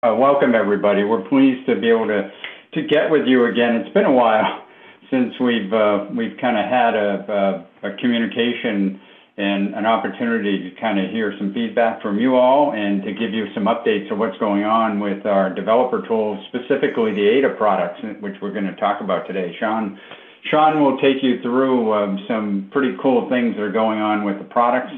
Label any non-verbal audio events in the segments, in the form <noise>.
Uh, welcome, everybody. We're pleased to be able to to get with you again. It's been a while <laughs> since we've uh, kind of had a communication and an opportunity to kind of hear some feedback from you all and to give you some updates of what's going on with our developer tools, specifically the Ada products, uh, which we're going to talk about today. Sean Sean will take you through um, some pretty cool things that are going on with the products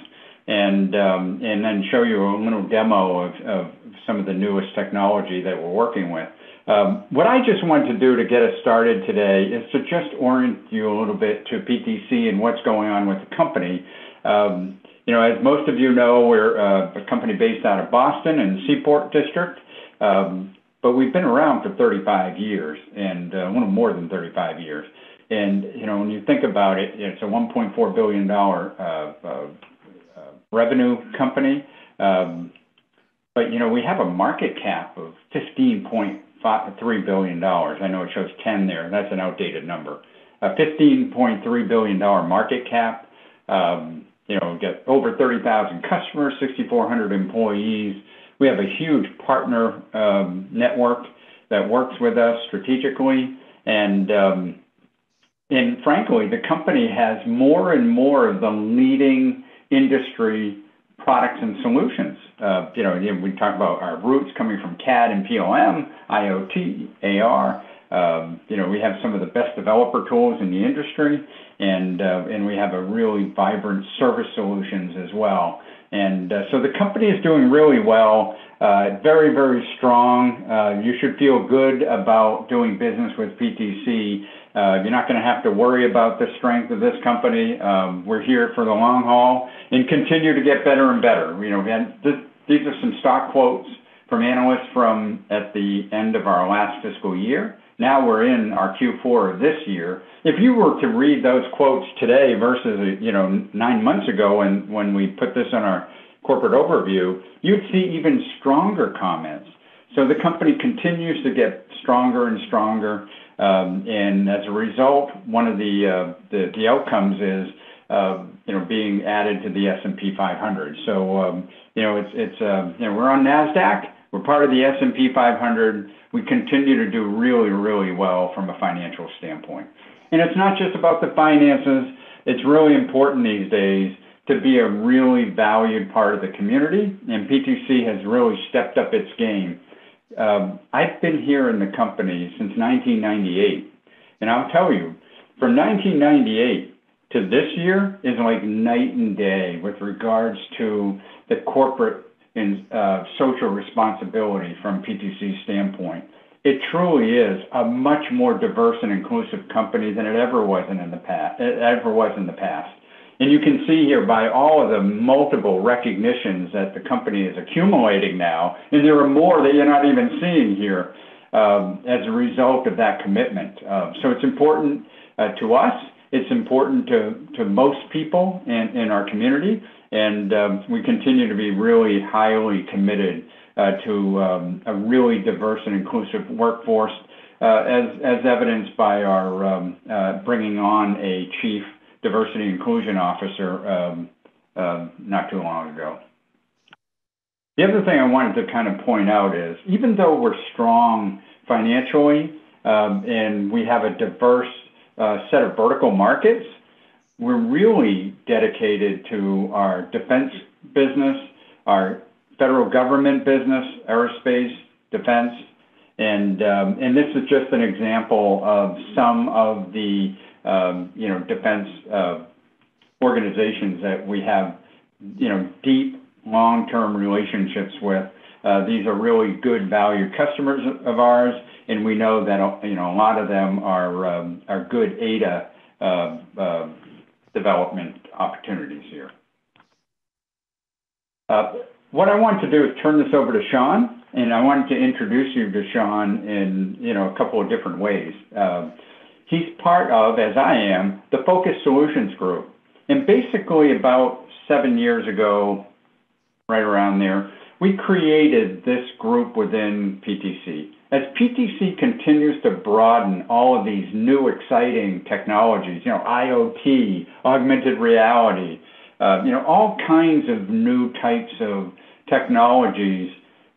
and um, and then show you a little demo of some of the newest technology that we're working with. Um, what I just wanted to do to get us started today is to just orient you a little bit to PTC and what's going on with the company. Um, you know, as most of you know, we're uh, a company based out of Boston and Seaport District, um, but we've been around for 35 years, and uh, a little more than 35 years. And, you know, when you think about it, it's a $1.4 billion uh, revenue company. Um, But, you know, we have a market cap of $15.3 billion. I know it shows 10 there. That's an outdated number. A $15.3 billion market cap. We've got over 30,000 customers, 6,400 employees. We have a huge partner um, network that works with us strategically. And, um, and frankly, the company has more and more of the leading industry products and solutions. Uh, we talk about our roots coming from CAD and PLM, IoT, AR. Um, you know, we have some of the best developer tools in the industry, and uh, and we have a really vibrant service solutions as well. And uh, so the company is doing really well. Uh, very, very strong. You should feel good about doing business with PTC. You're not going to have to worry about the strength of this company. Um, we're here for the long haul and continue to get better and better. These are some stock quotes from analysts from at the end of our last fiscal year. Now we're in our Q4 of this year. If you were to read those quotes today versus you know, nine months ago and when we put this on our corporate overview, you'd see even stronger comments. So the company continues to get stronger and stronger. Um, and as a result, one of the uh, the outcomes is being added to the S&P 500. So, you know, it's, it's, you know, We're on Nasdaq. We're part of the S&P 500. We continue to do really, really well from a financial standpoint. And it's not just about the finances. It's really important these days to be a really valued part of the community, and PTC has really stepped up its game. Um, I've been here in the company since 1998, and I'll tell you, from 1998 to this year is like night and day with regards to the corporate and uh, social responsibility from PTC's standpoint. It truly is a much more diverse and inclusive company than it ever was in the past. It ever was in the past. And you can see here by all of the multiple recognitions that the company is accumulating now, and there are more that you're not even seeing here, um, as a result of that commitment. Um so it's important uh, to us. It's important to most people in our community, and um, we continue to be really highly committed uh, to um, a really diverse and inclusive workforce, uh, as evidenced by our um, uh, bringing on a chief diversity inclusion officer not too long ago. The other thing I wanted to kind of point out is, even though we're strong financially, and we have a diverse set of vertical markets, we're really dedicated to our defense business, our federal government business, aerospace, defense, and um, this is just an example of some of the um, you know, defense uh, organizations that we have you know, deep, long-term relationships with. Uh, these are really good valued customers of ours, and we know that you know, a lot of them are um, good Ada um, um, development opportunities here. Uh, what I want to do is turn this over to Sean, and I wanted to introduce you to Sean in you know, a couple of different ways. He's part of, as I am, the Focus Solutions Group. And basically about seven years ago, right around there, we created this group within PTC. As PTC continues to broaden all of these new exciting technologies, you know, IoT, augmented reality, uh, you know, all kinds of new types of technologies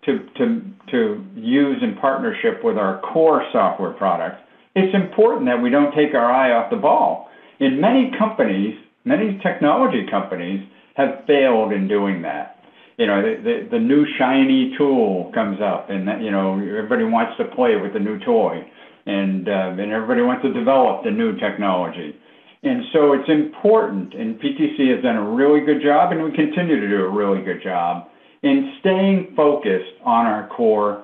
to, to, to use in partnership with our core software products, it's important that we don't take our eye off the ball. In many companies, many technology companies have failed in doing that. You know, the, the, the new shiny tool comes up and, that, you know, everybody wants to play with the new toy and, uh, and everybody wants to develop the new technology. And so it's important, and PTC has done a really good job, and we continue to do a really good job in staying focused on our core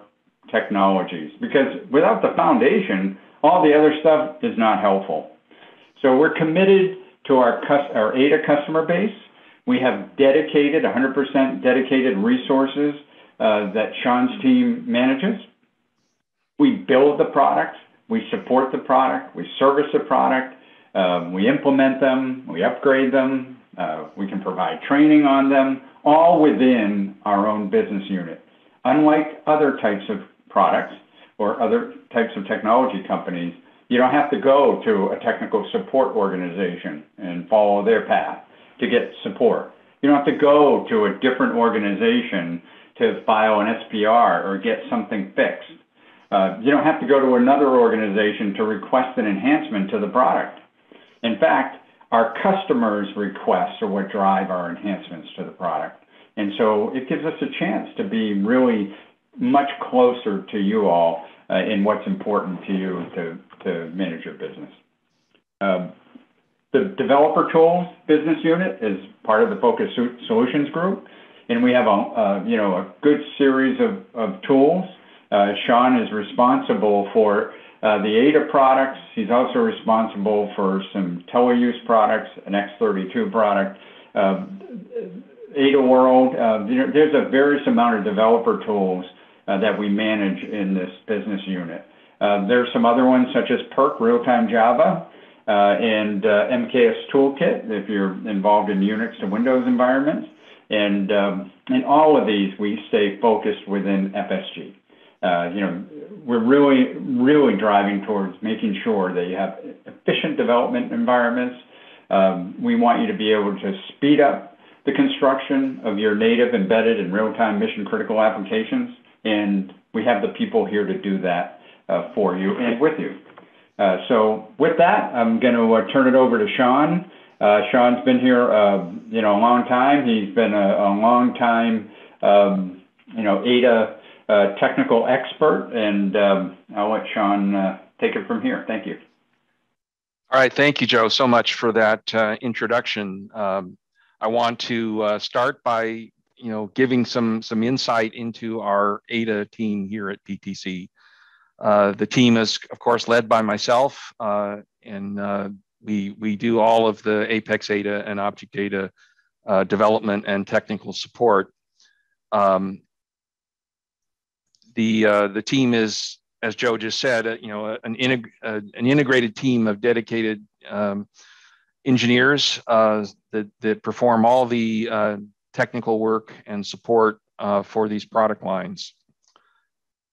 technologies. Because without the foundation, all the other stuff is not helpful. So we're committed to our, our ADA customer base. We have dedicated, 100% dedicated resources uh, that Sean's team manages. We build the products, we support the product, we service the product, um, we implement them, we upgrade them, uh, we can provide training on them, all within our own business unit. Unlike other types of products or other types of technology companies, you don't have to go to a technical support organization and follow their path to get support. You don't have to go to a different organization to file an SPR or get something fixed. Uh, you don't have to go to another organization to request an enhancement to the product. In fact, our customers' requests are what drive our enhancements to the product. And so it gives us a chance to be really much closer to you all uh, in what's important to you to, to manage your business. Um, the developer tools business unit is part of the Focus Solutions Group, and we have a, you know a good series of, tools. Uh, Sean is responsible for uh, the ADA products. He's also responsible for some TeleUSE products, an X32 product. Uh, ADA World, uh, there's a various amount of developer tools that we manage in this business unit. There are some other ones such as PERC, Real-Time Java, and MKS Toolkit if you're involved in Unix to Windows environments. And um, in all of these, we stay focused within FSG. Uh, you know, we're really, really driving towards making sure that you have efficient development environments. Um, we want you to be able to speed up the construction of your native, embedded, and real-time mission-critical applications, and we have the people here to do that uh, for you and with you. Uh, so with that, I'm going to uh, turn it over to Sean. Uh, Sean's been here, you know, a long time. He's been a, a long time, um, you know, ADA technical expert, and um, I'll let Sean take it from here. Thank you. All right, thank you, Joe, so much for that uh, introduction. Um, I want to uh, start by, you know, giving some some insight into our ADA team here at PTC. Uh, the team is, of course, led by myself, uh, and we we do all of the Apex ADA and ObjectAda development and technical support. Um, the uh, the team is, as Joe just said, uh, you know, an, integ- uh, an integrated team of dedicated um, engineers uh, that that perform all the uh, technical work and support uh, for these product lines.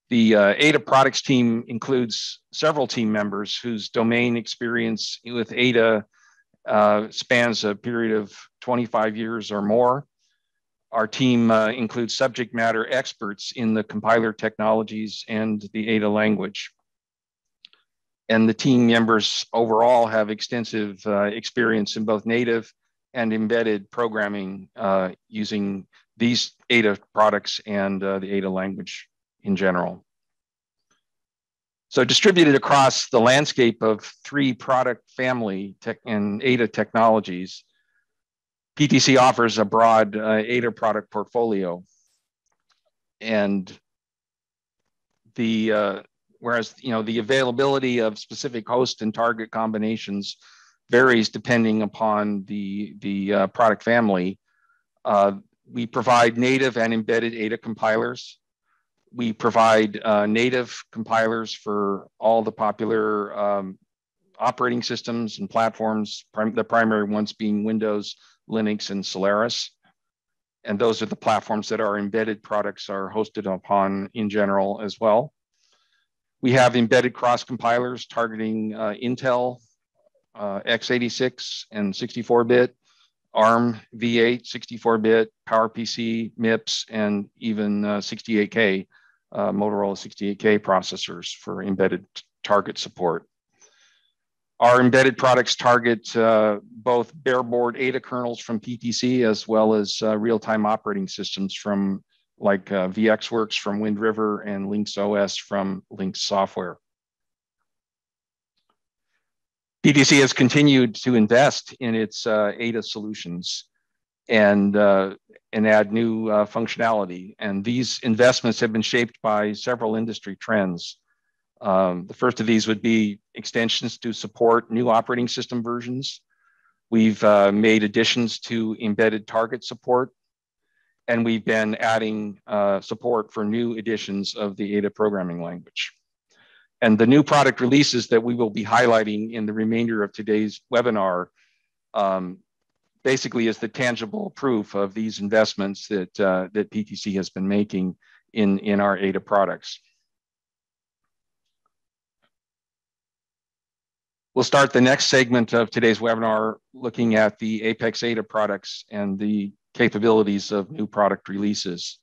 The ADA products team includes several team members whose domain experience with ADA spans a period of 25 years or more. Our team uh, includes subject matter experts in the compiler technologies and the ADA language. And the team members overall have extensive uh, experience in both native and embedded programming uh, using these ADA products and uh, the ADA language in general. So distributed across the landscape of three product family tech and ADA technologies, PTC offers a broad uh, ADA product portfolio. And the, uh, whereas, you know, the availability of specific host and target combinations varies depending upon the, the uh, product family. Uh, we provide native and embedded ADA compilers. We provide uh, native compilers for all the popular um, operating systems and platforms, prim the primary ones being Windows, Linux, and Solaris. And those are the platforms that our embedded products are hosted upon in general as well. We have embedded cross compilers targeting uh, Intel, uh, x86, and 64 bit, ARM V8, 64-bit, PowerPC, MIPS, and even uh, 68K, uh, Motorola 68K processors for embedded target support. Our embedded products target uh, both bareboard Ada kernels from PTC as well as uh, real-time operating systems from like uh, VxWorks from Wind River and Lynx OS from Lynx Software. PTC has continued to invest in its uh, Ada solutions and uh, and add new uh, functionality. And these investments have been shaped by several industry trends. Um, the first of these would be extensions to support new operating system versions. We've uh, made additions to embedded target support, and we've been adding uh, support for new editions of the Ada programming language. And the new product releases that we will be highlighting in the remainder of today's webinar um, basically is the tangible proof of these investments that, uh, that PTC has been making in, in our Ada products. We'll start the next segment of today's webinar looking at the Apex Ada products and the capabilities of new product releases.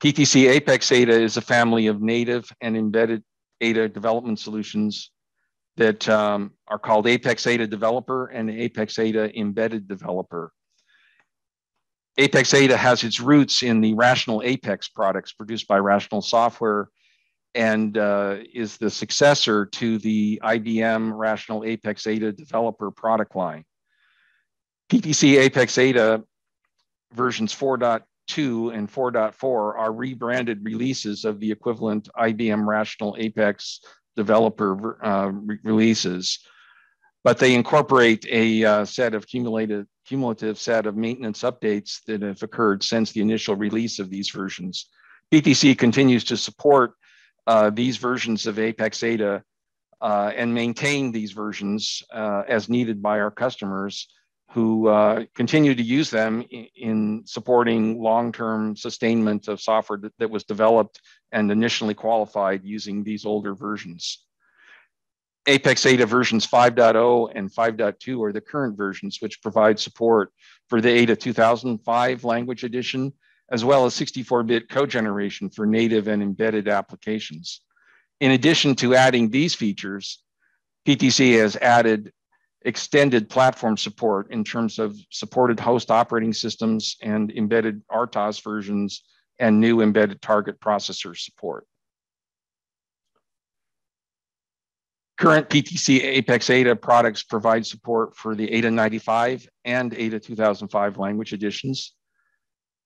PTC Apex Ada is a family of native and embedded Ada development solutions that um, are called Apex Ada Developer and Apex Ada Embedded Developer. Apex Ada has its roots in the Rational Apex products produced by Rational Software and uh, is the successor to the IBM Rational Apex Ada developer product line. PTC Apex Ada versions 4.2 and 4.4 are rebranded releases of the equivalent IBM Rational Apex developer uh, re releases, but they incorporate a uh, set of cumulative, cumulative set of maintenance updates that have occurred since the initial release of these versions. PTC continues to support uh, these versions of Apex Ada uh, and maintain these versions uh, as needed by our customers who uh, continue to use them in, in supporting long-term sustainment of software that, that, was developed and initially qualified using these older versions. Apex Ada versions 5.0 and 5.2 are the current versions which provide support for the Ada 2005 language edition as well as 64-bit code generation for native and embedded applications. In addition to adding these features, PTC has added extended platform support in terms of supported host operating systems and embedded RTOS versions and new embedded target processor support. Current PTC Apex Ada products provide support for the Ada 95 and Ada 2005 language editions,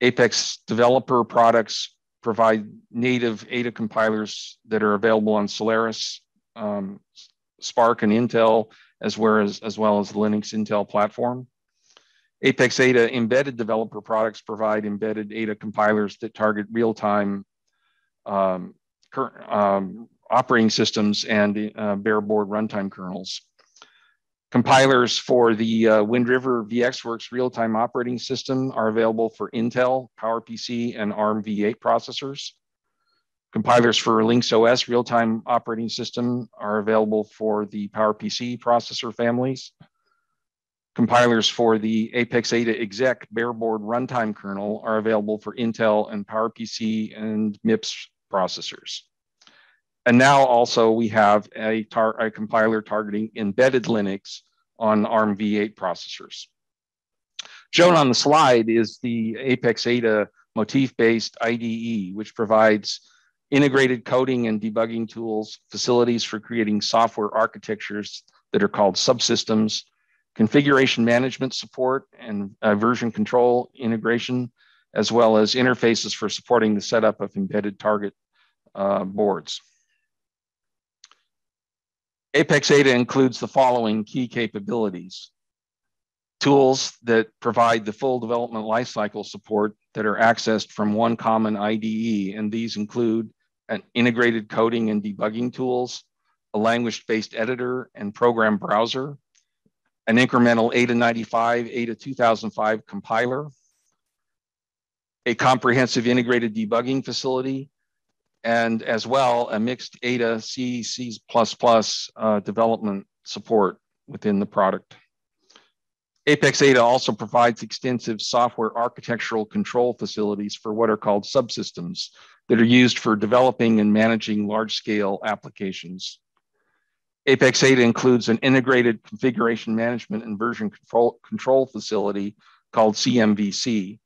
Apex developer products provide native Ada compilers that are available on Solaris, um, SPARC, and Intel, as well as, as well as the Linux Intel platform. Apex Ada embedded developer products provide embedded Ada compilers that target real-time um, um, operating systems and uh, bare board runtime kernels. Compilers for the uh, Wind River VxWorks real-time operating system are available for Intel, PowerPC, and ARM V8 processors. Compilers for Lynx OS real-time operating system are available for the PowerPC processor families. Compilers for the Apex Ada exec bareboard runtime kernel are available for Intel and PowerPC and MIPS processors. And now also we have a, a compiler targeting embedded Linux on ARM v8 processors. Shown on the slide is the Apex Ada motif-based IDE, which provides integrated coding and debugging tools, facilities for creating software architectures that are called subsystems, configuration management support and uh, version control integration, as well as interfaces for supporting the setup of embedded target uh, boards. Apex Ada includes the following key capabilities. Tools that provide the full development lifecycle support that are accessed from one common IDE, and these include an integrated coding and debugging tools, a language-based editor and program browser, an incremental Ada 95, Ada 2005 compiler, a comprehensive integrated debugging facility, and as well a mixed Ada C, C++ uh, development support within the product. Apex Ada also provides extensive software architectural control facilities for what are called subsystems that are used for developing and managing large scale applications. Apex Ada includes an integrated configuration management and version control, control facility called CMVC.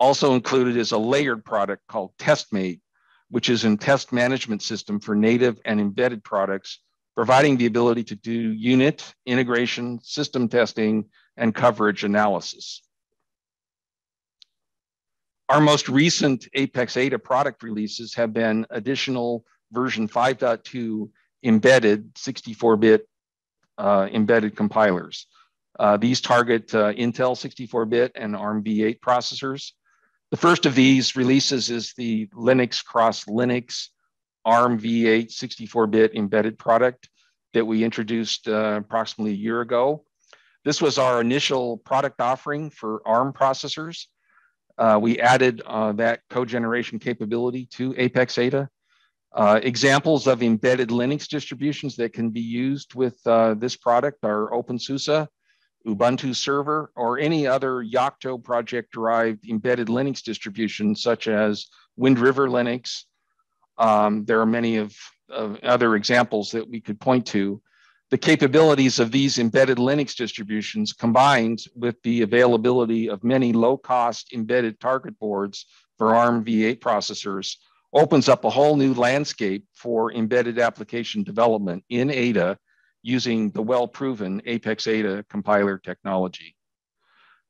Also included is a layered product called TestMate, which is a test management system for native and embedded products, providing the ability to do unit, integration, system testing, and coverage analysis. Our most recent Apex Ada product releases have been additional version 5.2 embedded 64-bit uh, embedded compilers. Uh, these target uh, Intel 64-bit and ARM v8 processors. The first of these releases is the Linux Cross Linux ARM v8 64-bit embedded product that we introduced uh, approximately a year ago. This was our initial product offering for ARM processors. Uh, we added uh, that code generation capability to Apex Ada. Uh, examples of embedded Linux distributions that can be used with uh, this product are OpenSUSE, Ubuntu Server, or any other Yocto project derived embedded Linux distribution, such as Wind River Linux. Um, there are many of, of other examples that we could point to the capabilities of these embedded Linux distributions combined with the availability of many low cost embedded target boards for ARM v8 processors opens up a whole new landscape for embedded application development in Ada using the well proven Apex Ada compiler technology.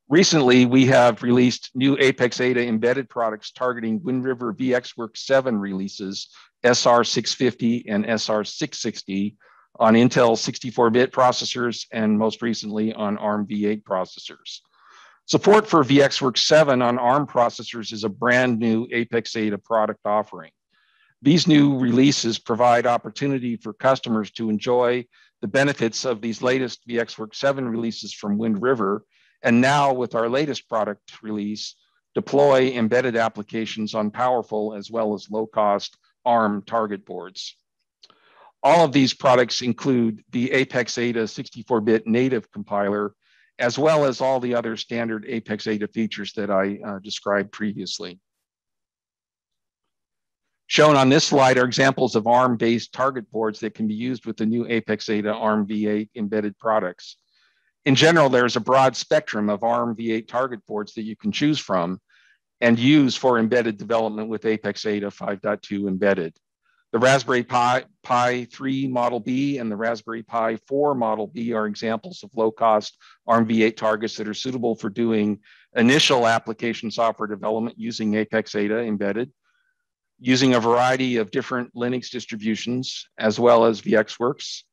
Recently, we have released new Apex Ada embedded products targeting Wind River VxWorks 7 releases, SR650 and SR660 on Intel 64-bit processors and most recently on ARM v8 processors. Support for VxWorks 7 on ARM processors is a brand new Apex Ada product offering. These new releases provide opportunity for customers to enjoy the benefits of these latest VxWorks 7 releases from Wind River, and now with our latest product release, deploy embedded applications on powerful as well as low-cost ARM target boards. All of these products include the Apex Ada 64-bit native compiler, as well as all the other standard Apex Ada features that I uh, described previously. Shown on this slide are examples of ARM-based target boards that can be used with the new Apex Ada ARM v8 embedded products. In general, there's a broad spectrum of ARM v8 target boards that you can choose from and use for embedded development with Apex Ada 5.2 embedded. The Raspberry Pi, Pi 3 Model B and the Raspberry Pi 4 Model B are examples of low-cost ARMv8 targets that are suitable for doing initial application software development using Apex Ada embedded, using a variety of different Linux distributions, as well as VxWorks.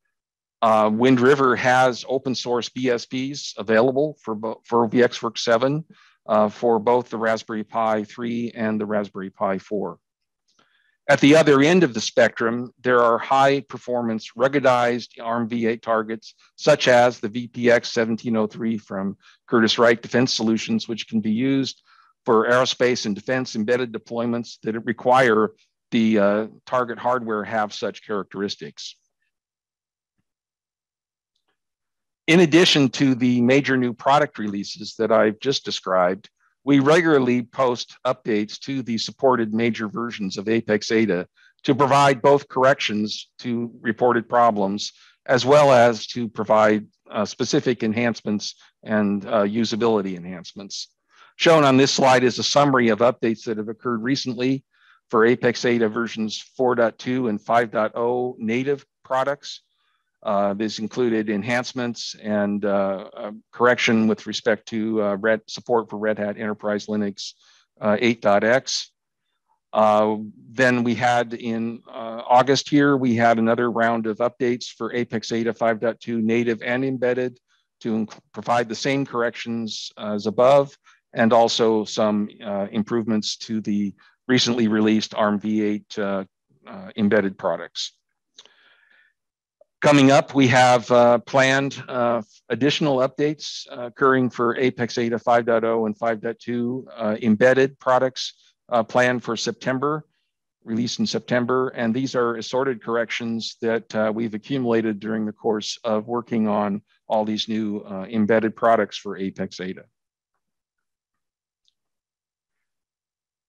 Uh, Wind River has open source BSPs available for, for VxWorks 7 uh, for both the Raspberry Pi 3 and the Raspberry Pi 4. At the other end of the spectrum, there are high performance ruggedized ARMv8 targets, such as the VPX 1703 from Curtiss-Wright Defense Solutions, which can be used for aerospace and defense embedded deployments that require the uh, target hardware have such characteristics. In addition to the major new product releases that I've just described, we regularly post updates to the supported major versions of Apex Ada to provide both corrections to reported problems as well as to provide uh, specific enhancements and uh, usability enhancements. Shown on this slide is a summary of updates that have occurred recently for Apex Ada versions 4.2 and 5.0 native products. Uh, this included enhancements and uh, uh, correction with respect to uh, red, support for Red Hat Enterprise Linux uh, 8.x. Uh, then we had in August here, we had another round of updates for Apex Ada 5.2 native and embedded to provide the same corrections as above, and also some improvements to the recently released ARM v8 embedded products. Coming up, we have uh, planned uh, additional updates uh, occurring for Apex Ada 5.0 and 5.2 uh, embedded products uh, planned for September. released in September. And these are assorted corrections that uh, we've accumulated during the course of working on all these new embedded products for Apex Ada.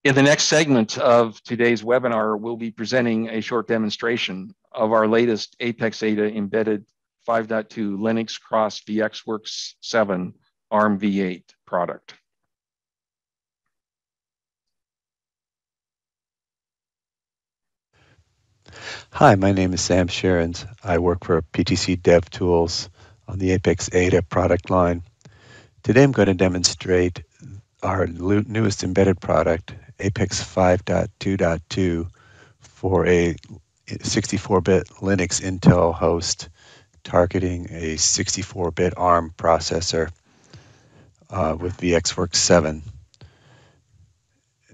In the next segment of today's webinar, we'll be presenting a short demonstration of our latest Apex Ada embedded 5.2 Linux Cross VxWorks 7 ARM v8 product. Hi, my name is Sam Sherens. I work for PTC Dev Tools on the Apex Ada product line. Today I'm going to demonstrate our newest embedded product, Apex 5.2.2, for a 64-bit Linux Intel host targeting a 64-bit ARM processor uh, with VxWorks 7.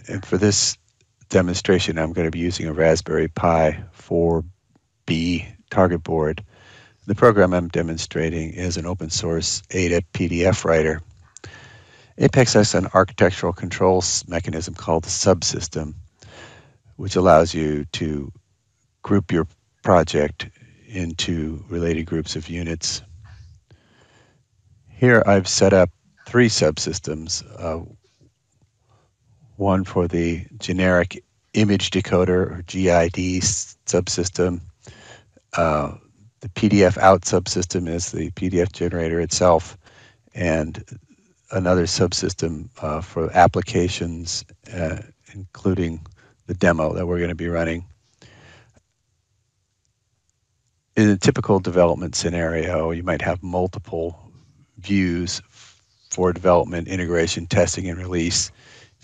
And for this demonstration, I'm going to be using a Raspberry Pi 4B target board. The program I'm demonstrating is an open source Ada PDF writer. Apex has an architectural control mechanism called the subsystem, which allows you to group your project into related groups of units. Here I've set up three subsystems. Uh, one for the generic image decoder or GID subsystem. Uh, the PDF out subsystem is the PDF generator itself, and another subsystem uh, for applications, uh, including the demo that we're going to be running. In a typical development scenario, you might have multiple views for development, integration, testing, and release.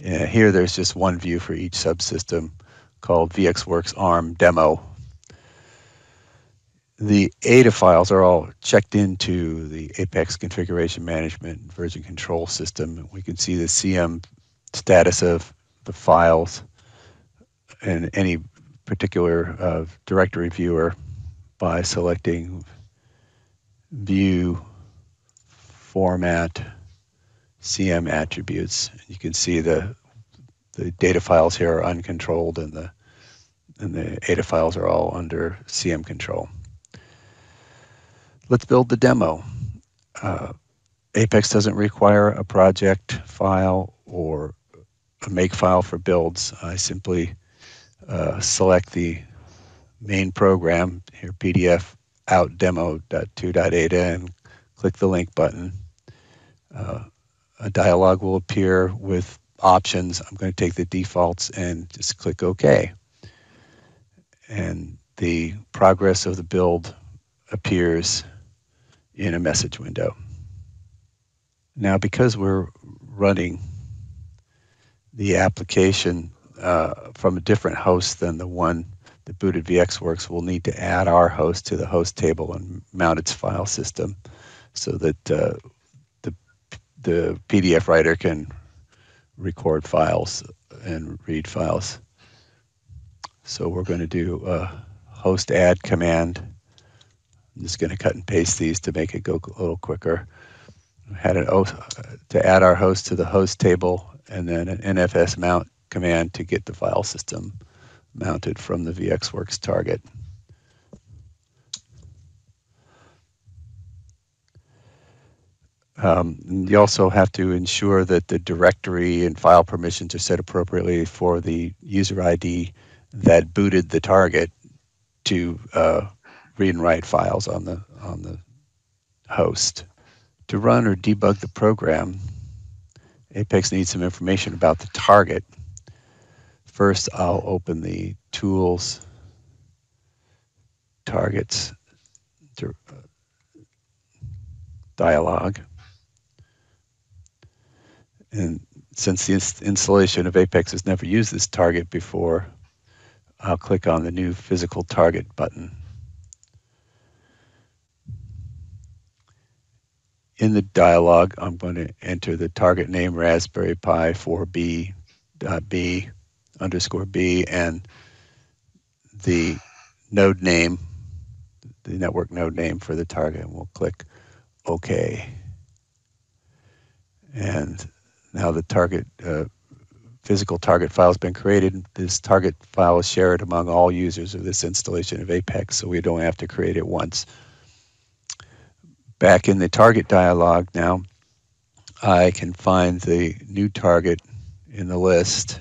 Uh, here, there's just one view for each subsystem called VxWorks ARM demo. The Ada files are all checked into the Apex configuration management version control system. We can see the CM status of the files and any particular uh, directory viewer by selecting view format CM attributes. You can see the the data files here are uncontrolled and the and the Ada files are all under CM control. Let's build the demo. Uh, Apex doesn't require a project file or a make file for builds. I simply uh, select the main program here, PDF out demo.2.ada and click the link button. Uh, a dialog will appear with options. I'm going to take the defaults and just click OK. And the progress of the build appears in a message window. Now, because we're running the application uh, from a different host than the one that booted VxWorks, we'll need to add our host to the host table and mount its file system so that uh, the PDF writer can record files and read files. So we're going to do a host add command. I'm just going to cut and paste these to make it go a little quicker. Had an to add our host to the host table and then an NFS mount command to get the file system mounted from the VxWorks target. Um, you also have to ensure that the directory and file permissions are set appropriately for the user ID that booted the target to uh, read and write files on the on the host. To run or debug the program, Apex needs some information about the target. First, I'll open the tools targets uh, dialog. And since the installation of Apex has never used this target before, I'll click on the new physical target button. In the dialog, I'm going to enter the target name Raspberry Pi 4B B underscore B and the node name, the network node name for the target, and we'll click OK. And now the target uh, physical target file has been created. This target file is shared among all users of this installation of Apex, so we don't have to create it once. Back in the target dialog now, I can find the new target in the list,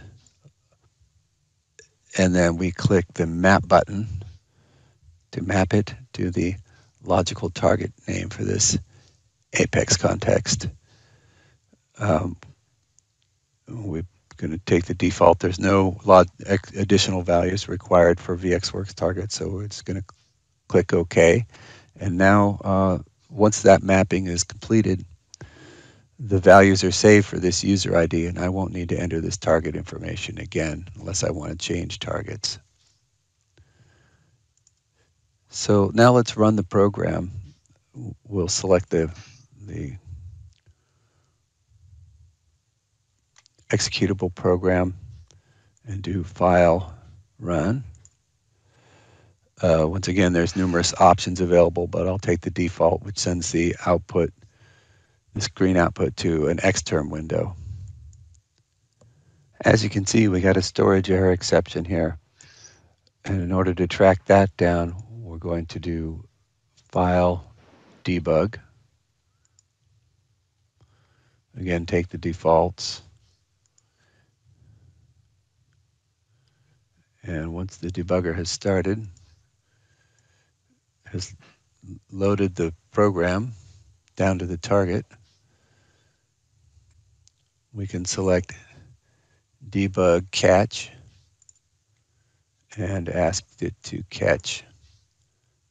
and then we click the map button to map it to the logical target name for this Apex context. Um, we're going to take the default. There's no additional values required for VxWorks target, so we're going to click OK. And now, uh, once that mapping is completed, the values are saved for this user ID, and I won't need to enter this target information again unless I want to change targets. So now let's run the program. We'll select the, the executable program and do file run. Uh, once again, there's numerous options available, but I'll take the default, which sends the output, the screen output to an Xterm window. As you can see, we got a storage error exception here. And in order to track that down, we're going to do file debug. Again, take the defaults. And once the debugger has started, has loaded the program down to the target, we can select debug catch and ask it to catch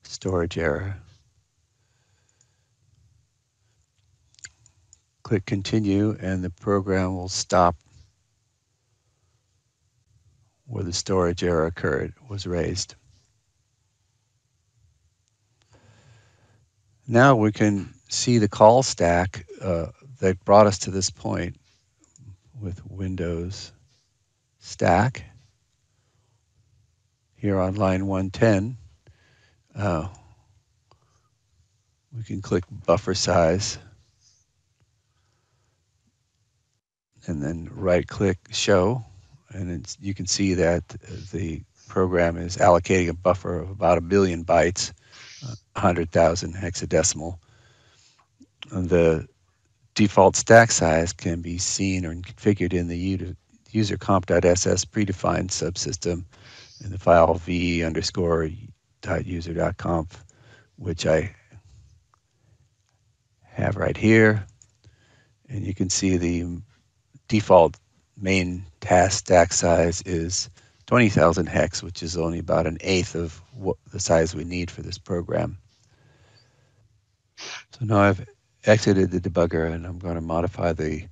storage error. Click continue and the program will stop where the storage error occurred was raised. Now we can see the call stack uh, that brought us to this point with Windows stack. Here on line 110, uh, we can click buffer size and then right click show and you can see that the program is allocating a buffer of about a billion bytes, 100,000 hexadecimal. The default stack size can be seen or configured in the user comp.ss predefined subsystem in the file v underscore user.conf, which I have right here. And you can see the default main task stack size is 20,000 hex, which is only about an eighth of what the size we need for this program. So now I've exited the debugger and I'm going to modify the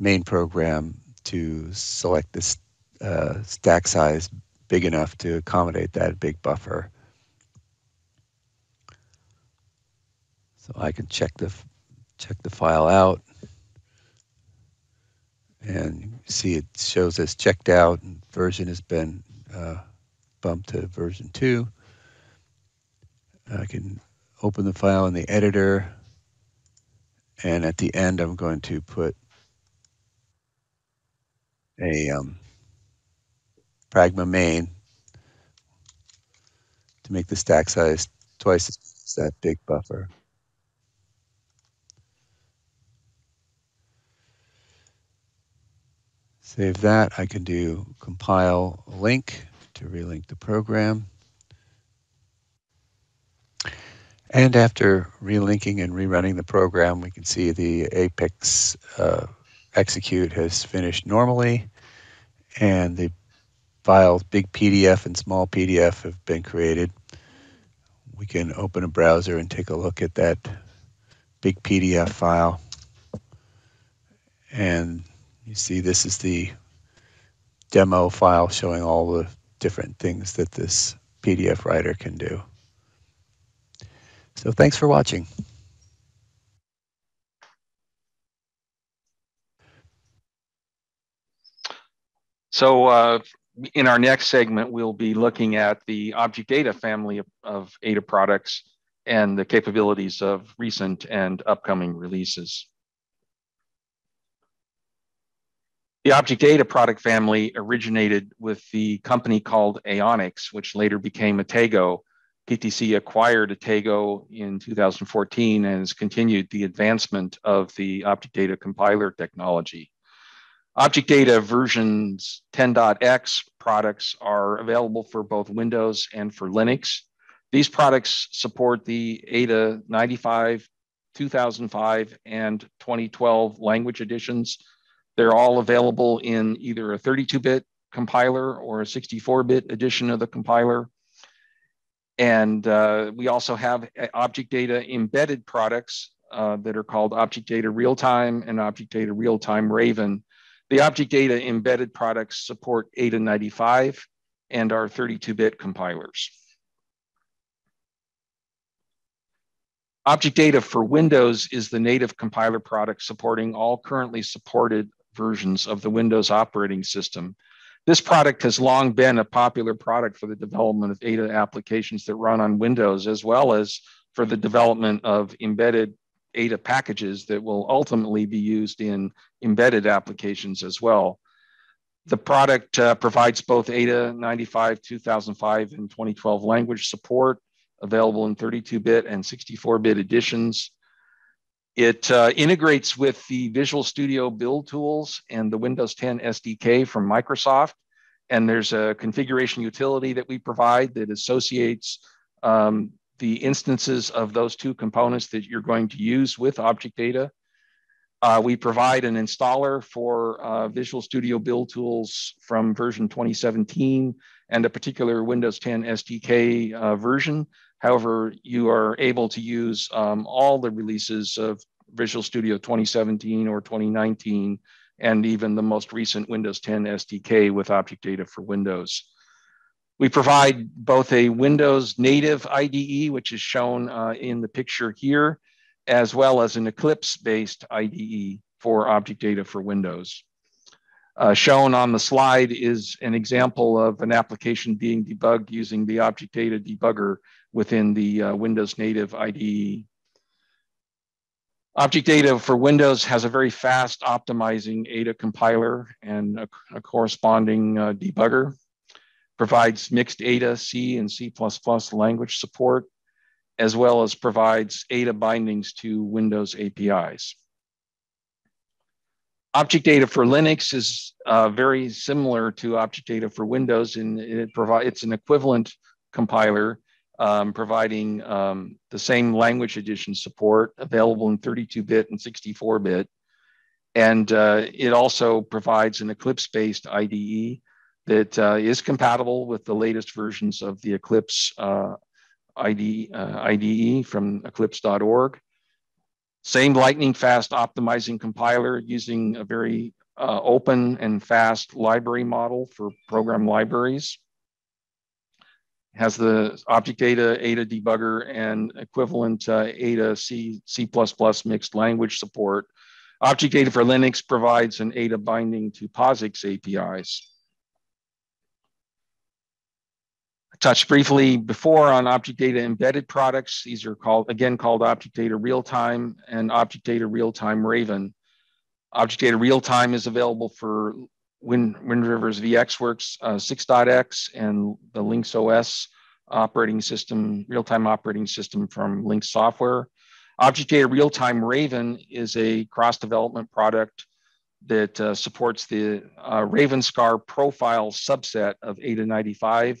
main program to select this uh, stack size big enough to accommodate that big buffer. So I can check the check the file out and see it shows as checked out and version has been uh, bumped to version 2. I can open the file in the editor and at the end I'm going to put a um, pragma main to make the stack size twice as that big buffer. Save that. I can do compile link to relink the program. And after relinking and rerunning the program, we can see the Apex uh, execute has finished normally, and the files big PDF and small PDF have been created. We can open a browser and take a look at that big PDF file. And you see this is the demo file showing all the different things that this PDF writer can do. So thanks for watching. So uh, in our next segment, we'll be looking at the ObjectAda family of, of Ada products and the capabilities of recent and upcoming releases. The ObjectAda product family originated with the company called Aonix, which later became Atego. PTC acquired Atego in 2014 and has continued the advancement of the ObjectAda compiler technology. ObjectAda versions 10.x products are available for both Windows and for Linux. These products support the Ada 95, 2005, and 2012 language editions they're all available in either a 32-bit compiler or a 64-bit edition of the compiler. And uh, we also have ObjectAda embedded products uh, that are called ObjectAda Realtime and ObjectAda Realtime Raven. The ObjectAda embedded products support Ada 95 and our 32-bit compilers. ObjectAda for Windows is the native compiler product supporting all currently supported versions of the Windows operating system. This product has long been a popular product for the development of Ada applications that run on Windows, as well as for the development of embedded Ada packages that will ultimately be used in embedded applications as well. The product uh, provides both Ada 95, 2005, and 2012 language support, available in 32-bit and 64-bit editions. It uh, integrates with the Visual Studio build tools and the Windows 10 SDK from Microsoft. And there's a configuration utility that we provide that associates um, the instances of those two components that you're going to use with ObjectAda. Uh, we provide an installer for uh, Visual Studio build tools from version 2017 and a particular Windows 10 SDK uh, version However, you are able to use um, all the releases of Visual Studio 2017 or 2019, and even the most recent Windows 10 SDK with ObjectAda for Windows. We provide both a Windows native IDE, which is shown uh, in the picture here, as well as an Eclipse-based IDE for ObjectAda for Windows. Uh, shown on the slide is an example of an application being debugged using the ObjectAda debugger within the uh, Windows native IDE. ObjectAda for Windows has a very fast optimizing Ada compiler and a, a corresponding uh, debugger. Provides mixed Ada, C, and C++ language support, as well as provides Ada bindings to Windows APIs. ObjectAda for Linux is uh, very similar to ObjectAda for Windows, and it provides it's an equivalent compiler um, providing um, the same language edition support available in 32-bit and 64-bit. And uh, it also provides an Eclipse-based IDE that uh, is compatible with the latest versions of the Eclipse uh, IDE, uh, from eclipse.org. Same lightning fast optimizing compiler using a very uh, open and fast library model for program libraries has the ObjectAda, Ada debugger, and equivalent uh, Ada C, C++ mixed language support. ObjectAda for Linux provides an Ada binding to POSIX APIs. I touched briefly before on ObjectAda embedded products. These are called, again, called ObjectAda real-time and ObjectAda real-time Raven. ObjectAda real-time is available for Wind, Wind River's VxWorks uh, 6.x and the Lynx OS operating system, real-time operating system from Lynx Software. Object Real-Time Raven is a cross-development product that uh, supports the uh, Ravenscar profile subset of Ada 95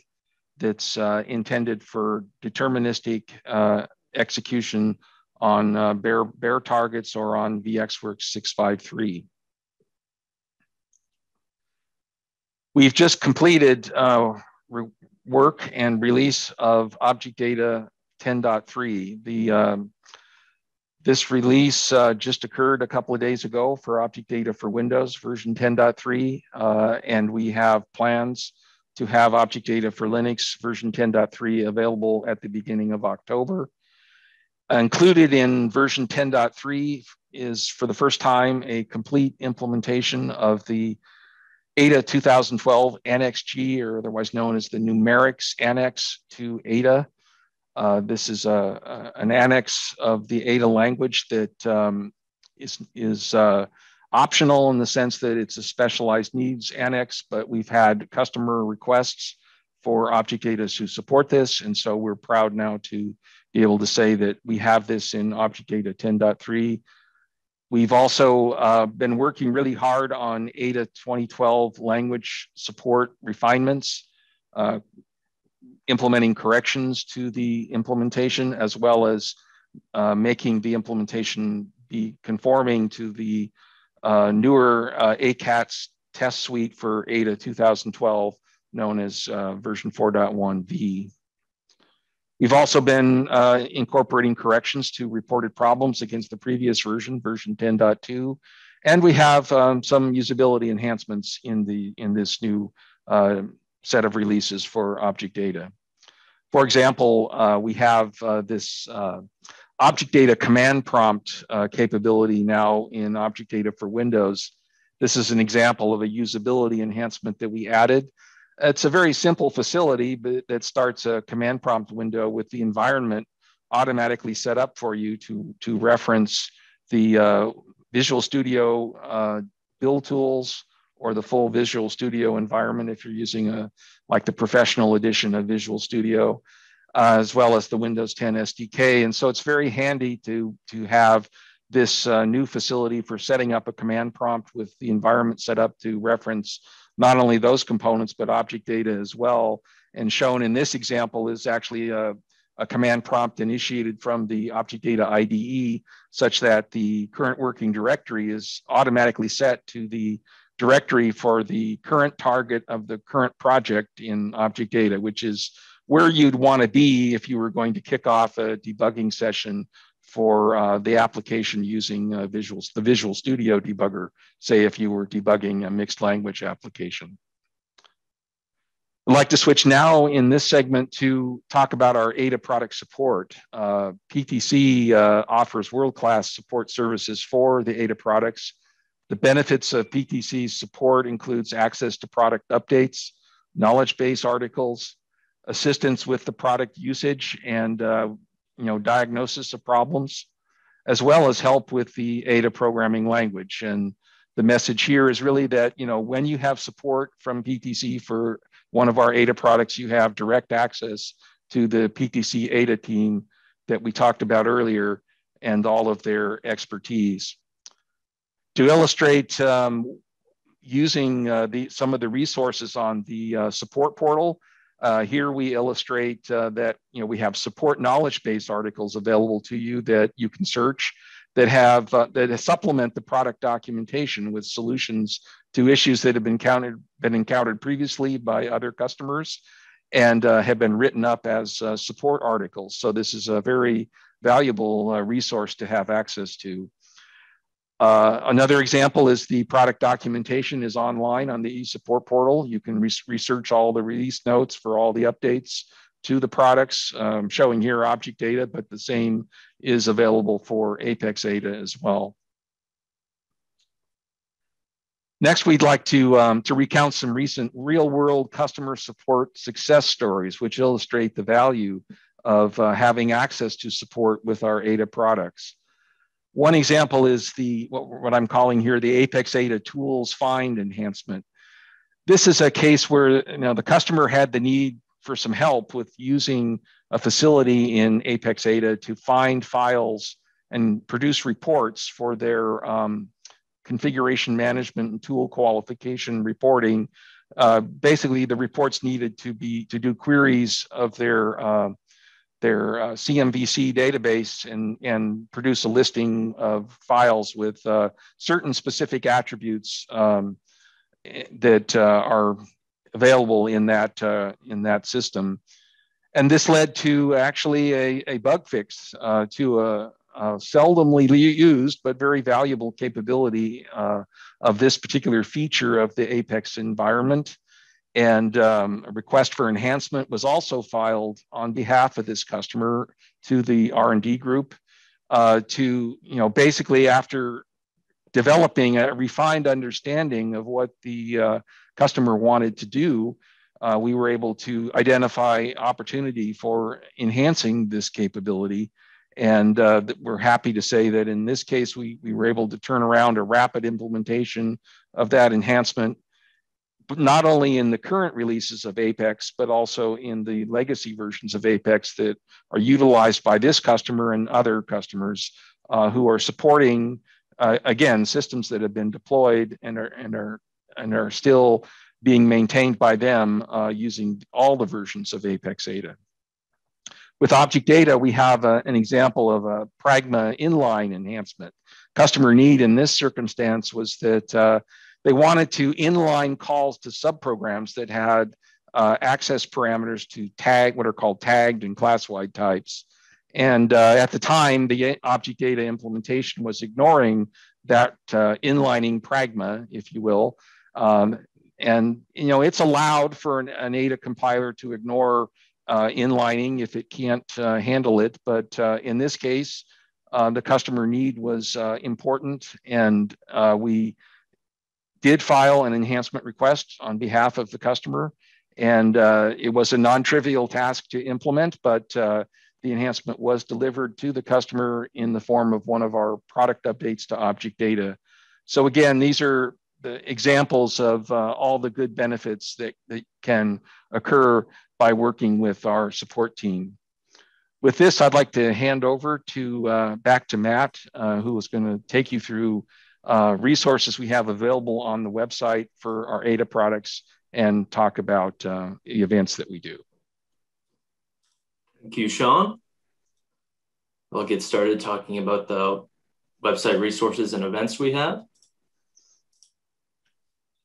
that's uh, intended for deterministic uh, execution on uh, bare, bare targets or on VxWorks 653. We've just completed uh, work and release of ObjectAda 10.3. The um, this release uh, just occurred a couple of days ago for ObjectAda for Windows version 10.3, uh, and we have plans to have ObjectAda for Linux version 10.3 available at the beginning of October. Included in version 10.3 is for the first time a complete implementation of the Ada 2012 Annex G, or otherwise known as the numerics annex to Ada. Uh, this is a, a, an annex of the Ada language that um, is is uh, optional in the sense that it's a specialized needs annex, but we've had customer requests for ObjectAda to support this. And so we're proud now to be able to say that we have this in ObjectAda 10.3. We've also uh, been working really hard on ADA 2012 language support refinements, uh, implementing corrections to the implementation, as well as uh, making the implementation be conforming to the uh, newer uh, ACATS test suite for ADA 2012, known as uh, version 4.1V. We've also been uh, incorporating corrections to reported problems against the previous version, version 10.2, and we have um, some usability enhancements in the in this new uh, set of releases for ObjectAda. For example, uh, we have uh, this uh, ObjectAda command prompt uh, capability now in ObjectAda for Windows. This is an example of a usability enhancement that we added it's a very simple facility but that starts a command prompt window with the environment automatically set up for you to, to reference the uh, Visual Studio uh, build tools or the full Visual Studio environment if you're using a like the professional edition of Visual Studio, uh, as well as the Windows 10 SDK. And so it's very handy to, to have this uh, new facility for setting up a command prompt with the environment set up to reference not only those components, but ObjectAda as well. And shown in this example is actually a, a command prompt initiated from the ObjectAda IDE such that the current working directory is automatically set to the directory for the current target of the current project in ObjectAda, which is where you'd want to be if you were going to kick off a debugging session for uh, the application using uh, visuals, the Visual Studio debugger, say if you were debugging a mixed language application. I'd like to switch now in this segment to talk about our ADA product support. Uh, PTC uh, offers world-class support services for the ADA products. The benefits of PTC's support includes access to product updates, knowledge base articles, assistance with the product usage and uh, you know, diagnosis of problems, as well as help with the ADA programming language. And the message here is really that, you know, when you have support from PTC for one of our ADA products, you have direct access to the PTC ADA team that we talked about earlier and all of their expertise. To illustrate um, using uh, the, some of the resources on the uh, support portal, uh, here we illustrate uh, that you know we have support knowledge base articles available to you that you can search that have uh, that supplement the product documentation with solutions to issues that have been counted been encountered previously by other customers and uh, have been written up as uh, support articles. So this is a very valuable uh, resource to have access to. Uh, another example is the product documentation is online on the eSupport portal. You can re research all the release notes for all the updates to the products, um, showing here ObjectAda, but the same is available for Apex Ada as well. Next, we'd like to, um, to recount some recent real world customer support success stories, which illustrate the value of uh, having access to support with our ADA products. One example is the what, what I'm calling here the Apex Ada tools find enhancement. This is a case where you know, the customer had the need for some help with using a facility in Apex Ada to find files and produce reports for their um, configuration management and tool qualification reporting. Uh, basically, the reports needed to be to do queries of their uh, their uh, CMVC database and, and produce a listing of files with uh, certain specific attributes um, that uh, are available in that, uh, in that system. And this led to actually a, a bug fix uh, to a, seldomly used but very valuable capability uh, of this particular feature of the Apex environment and um, a request for enhancement was also filed on behalf of this customer to the R&D group uh, to, you know, basically after developing a refined understanding of what the uh, customer wanted to do, uh, we were able to identify opportunity for enhancing this capability. And uh, we're happy to say that in this case, we, we were able to turn around a rapid implementation of that enhancement, not only in the current releases of Apex, but also in the legacy versions of Apex that are utilized by this customer and other customers uh, who are supporting, uh, again, systems that have been deployed and are, and are, and are still being maintained by them uh, using all the versions of Apex Ada. With ObjectAda, we have a, an example of a Pragma inline enhancement. Customer need in this circumstance was that uh, they wanted to inline calls to subprograms that had uh, access parameters to tag what are called tagged and class-wide types. And uh, at the time, the ObjectAda implementation was ignoring that uh, inlining pragma, if you will. Um, and you know it's allowed for an, an ADA compiler to ignore uh, inlining if it can't uh, handle it. But uh, in this case, uh, the customer need was uh, important, and uh, we did file an enhancement request on behalf of the customer. And it was a non-trivial task to implement, but the enhancement was delivered to the customer in the form of one of our product updates to ObjectAda. So again, these are the examples of uh, all the good benefits that, that can occur by working with our support team. With this, I'd like to hand over to uh, back to Matt, uh, who is going to take you through uh, resources we have available on the website for our ADA products and talk about uh, the events that we do. Thank you, Sean. I'll get started talking about the website resources and events we have.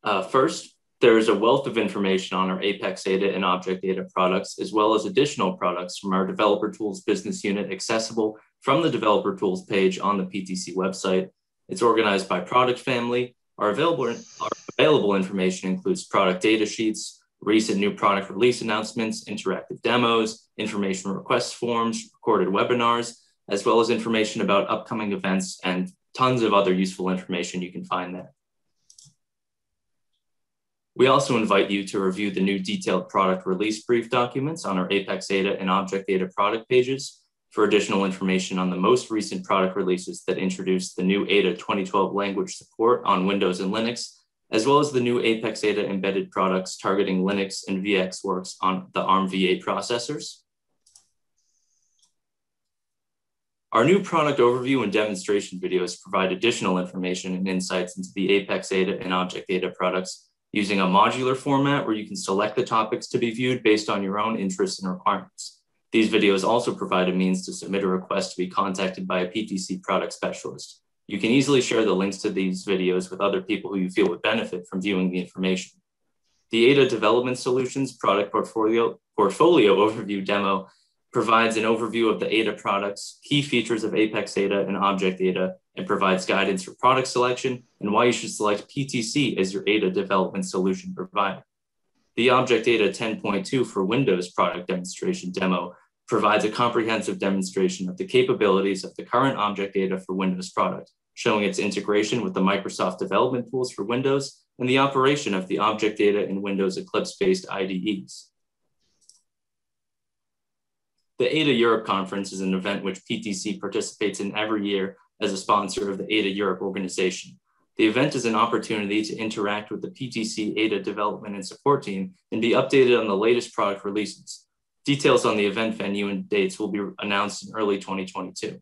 Uh, first, there is a wealth of information on our Apex Ada and ObjectAda products, as well as additional products from our Developer Tools business unit accessible from the Developer Tools page on the PTC website. It's organized by product family. Our available, our available information includes product data sheets, recent new product release announcements, interactive demos, information request forms, recorded webinars, as well as information about upcoming events and tons of other useful information you can find there. We also invite you to review the new detailed product release brief documents on our Apex Ada and ObjectAda product pages for additional information on the most recent product releases that introduce the new Ada 2012 language support on Windows and Linux, as well as the new Apex Ada embedded products targeting Linux and VxWorks on the ARMv8 processors. Our new product overview and demonstration videos provide additional information and insights into the Apex Ada and Object Ada products using a modular format where you can select the topics to be viewed based on your own interests and requirements. These videos also provide a means to submit a request to be contacted by a PTC product specialist. You can easily share the links to these videos with other people who you feel would benefit from viewing the information. The ADA Development Solutions product portfolio, portfolio overview demo provides an overview of the ADA products, key features of Apex Ada and ObjectAda, and provides guidance for product selection and why you should select PTC as your ADA development solution provider. The ObjectAda 10.2 for Windows product demonstration demo provides a comprehensive demonstration of the capabilities of the current ObjectAda for Windows product, showing its integration with the Microsoft development tools for Windows and the operation of the ObjectAda in Windows Eclipse-based IDEs. The ADA Europe Conference is an event which PTC participates in every year as a sponsor of the ADA Europe organization. The event is an opportunity to interact with the PTC ADA development and support team and be updated on the latest product releases. Details on the event venue and dates will be announced in early 2022.